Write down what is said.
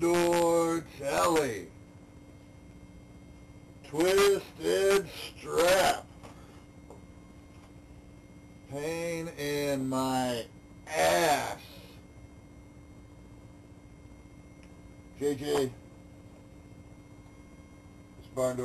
door. Twisted strap. Pain in my ass. JJ. It's barn.